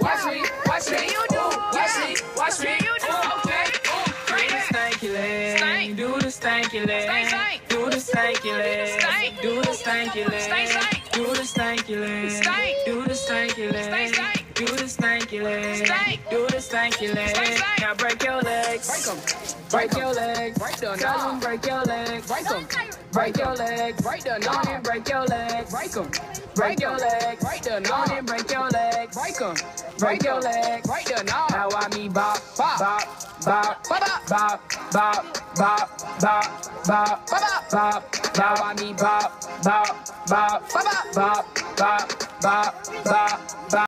watch me, watch me, you do, watch me, watch me, you do, oh, okay, oh, do the stanky leg, do the stanky leg, do the stanky leg, do the stanky leg, do the stanky leg, do the stanky leg, do the stanky leg, do the stanky leg, now break your legs, break them. Break your legs. Break the Tell 'em knob. break your legs. Break 'em. Break your legs. Break the on and break your legs. Break 'em. Break your legs. Break the on and break your legs. Break 'em. Break your legs. Break the knob. Now I me bop, Bop. bop, bop, Bop, bop, bop, bop, bop, bop, Bop, bop. Now I me bop, bop, bop, Bop, bop, bop, bop, bop, bop.